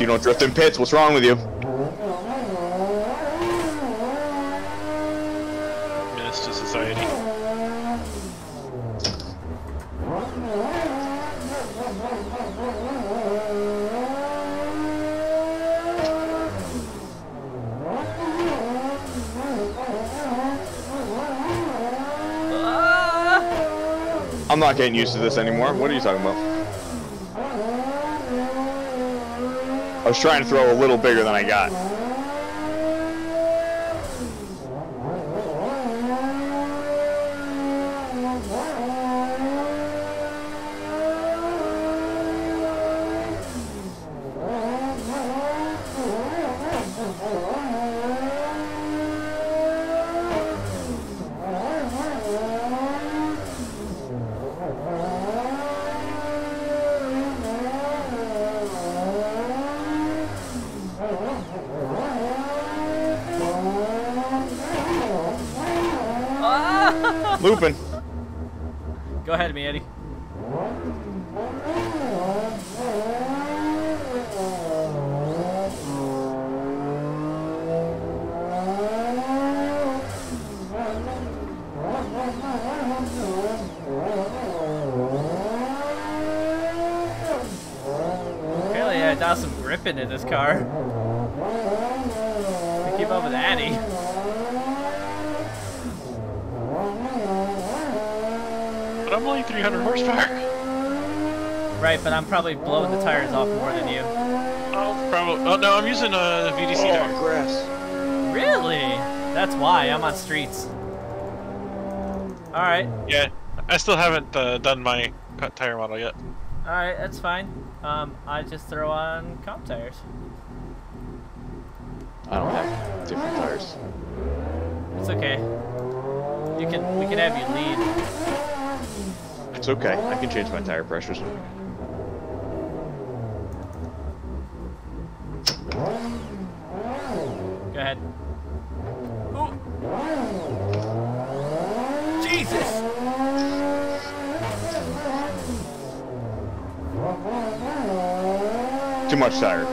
You don't drift in pits. What's wrong with you? Menace to society. I'm not getting used to this anymore. What are you talking about? I was trying to throw a little bigger than I got. Ah! Looping. Go ahead, me, Eddie. Apparently, uh, I got some grip into this car. To keep up with Addi. But 300 horsepower. Right, but I'm probably blowing the tires off more than you. Oh, probably. Oh no, I'm using a VDC tire. grass. Really? That's why I'm on streets. Alright, Yeah, I still haven't uh, done my cut tire model yet. alright, that's fine. Um, I just throw on comp tires. I don't have different tires. It's okay. You can, we can have you lead. It's okay. I can change my tire pressures. Go ahead. Ooh. Jesus! Too much tire.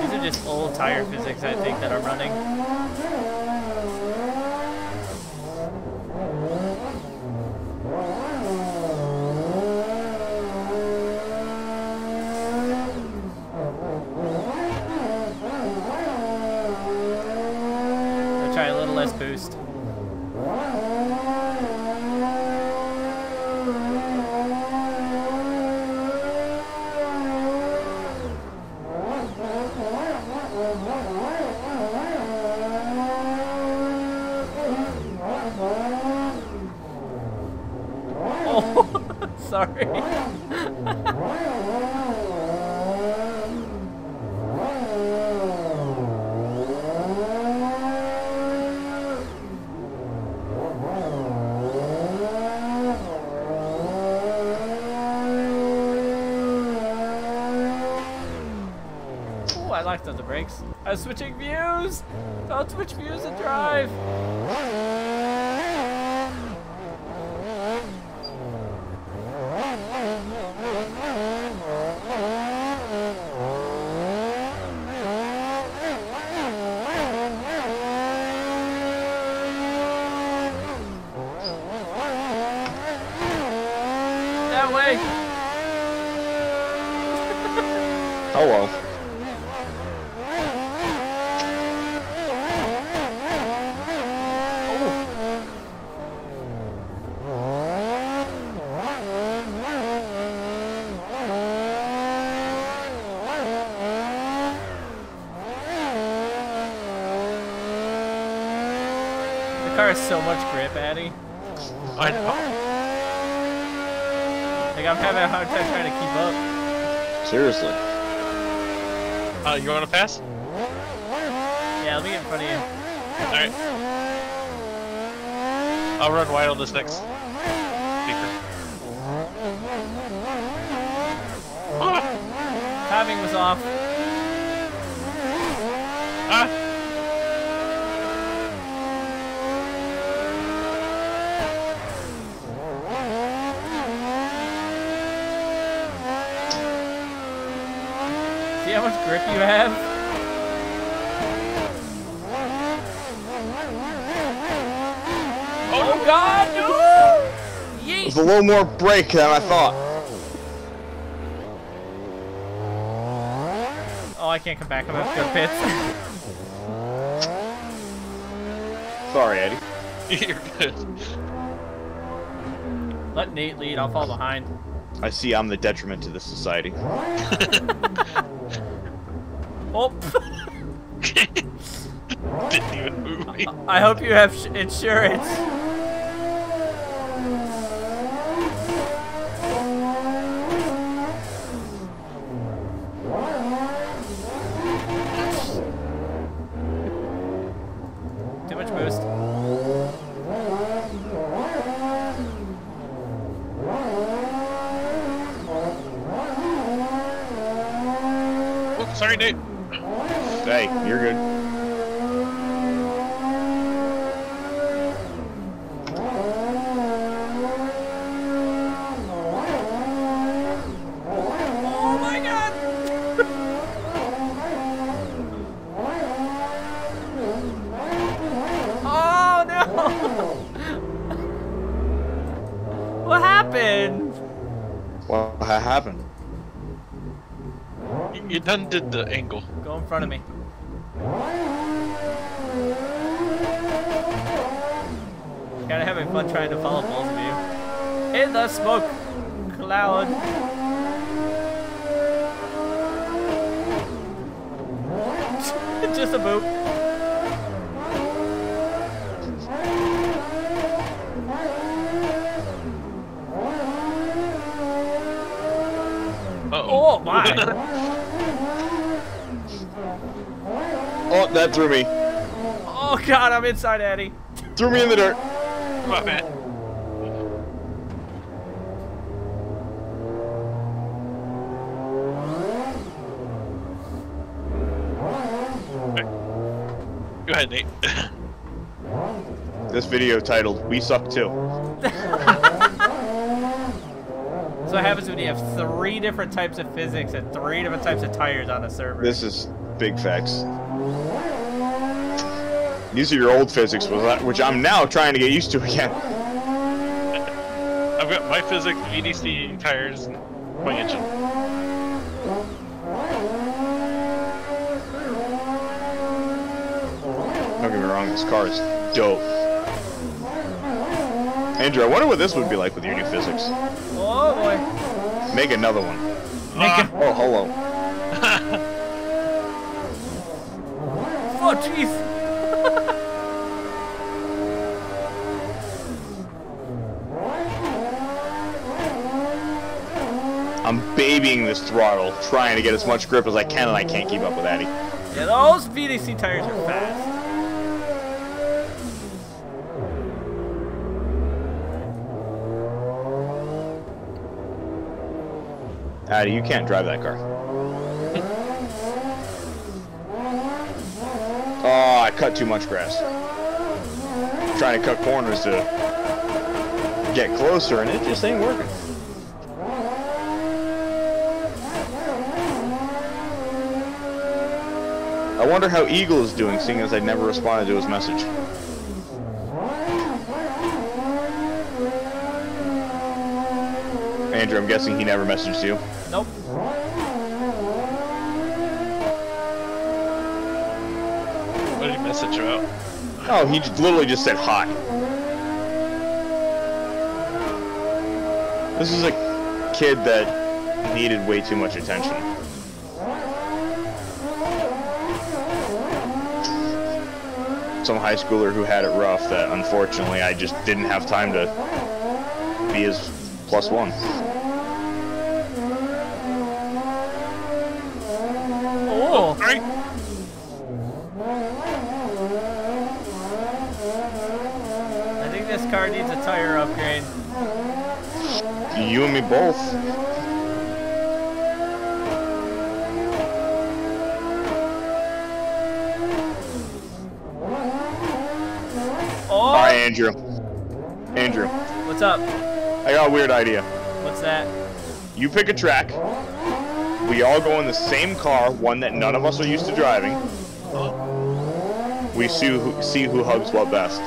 These are just old tire physics, I think, that are running. I'll try a little less boost. Oh, sorry. I like the brakes. I'm switching views! Oh, Don't switch views and drive! That oh, way! Hello. The car has so much grip, Addi. I know. Like, I'm having a hard time trying to keep up. Seriously. Uh, you want to pass? Yeah, let me get in front of you. Alright. I'll run wide on this next speaker. Timing was off. Ah! How much grip you have? Oh god, no! It was a little more brake than I thought. Oh, I can't come back. I'm at good pits. Sorry, Eddie. You're good. Let Nate lead. I'll fall behind. I see I'm the detriment to this society. Oh! Didn't even move me. I hope you have sh- insurance. Too much boost. Oops, sorry, Nate. Hey, you're good. Oh my god! oh no! what happened? What ha- happened? You did the angle. Go in front of me. Kinda having fun trying to follow both of you. In the smoke cloud. Just a boop. Uh Oh my! Oh, that threw me. Oh god, I'm inside Eddie. Threw me in the dirt. My bad. Go ahead, Nate. This video titled "We Suck Too." So what happens when you have three different types of physics and three different types of tires on a server? This is big facts. These are your old physics, which I'm now trying to get used to again. I've got my physics, VDC tires, and my engine. Don't get me wrong, this car is dope. Andrew, I wonder what this would be like with your new physics. Oh boy. Make another one. Make Ah, Oh, hello. Oh jeez. I'm babying this throttle, trying to get as much grip as I can, and I can't keep up with Addi. Yeah, those VDC tires are fast. Addi, you can't drive that car. Oh, I cut too much grass. trying to cut corners to get closer, and it just ain't working. I wonder how Eagle is doing, seeing as I never responded to his message. Andrew, I'm guessing he never messaged you. Nope. what did he message about? Oh, he just literally just said hi. This is a kid that needed way too much attention. some high schooler who had it rough that unfortunately I just didn't have time to be his plus one. Oh, great! I think this car needs a tire upgrade. You and me both. Andrew. Andrew, what's up? I got a weird idea. What's that? You pick a track. We all go in the same car, one that none of us are used to driving. Oh. We see who, see who hugs what best.